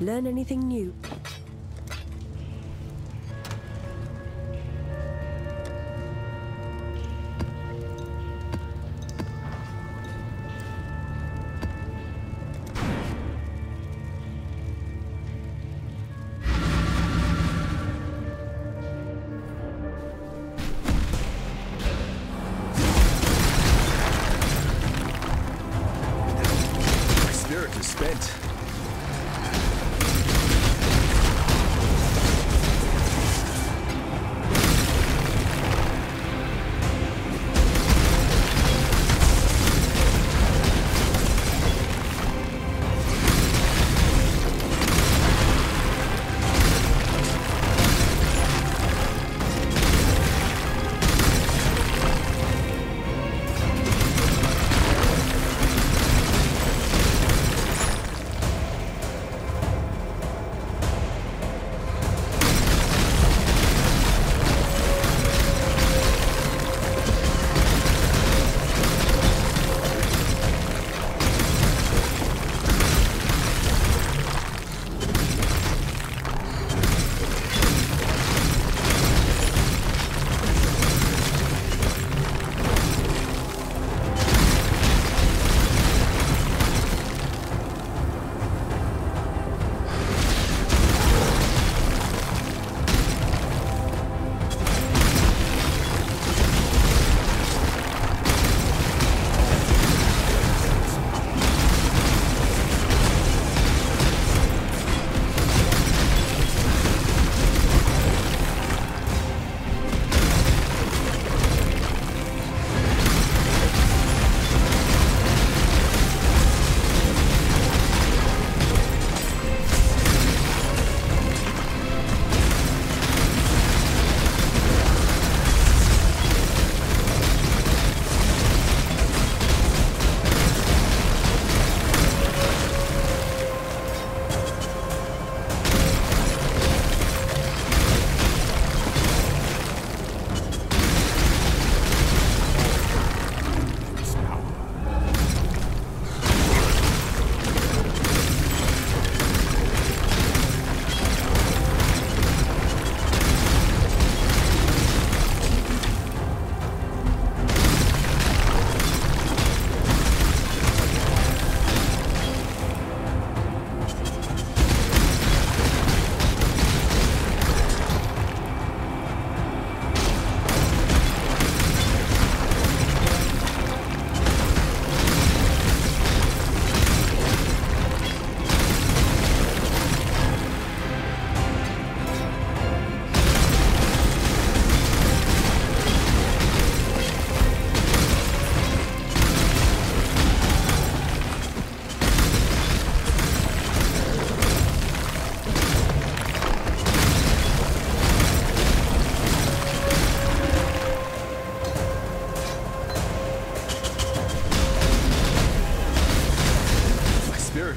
Learn anything new? spent.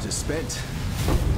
To spend. spent.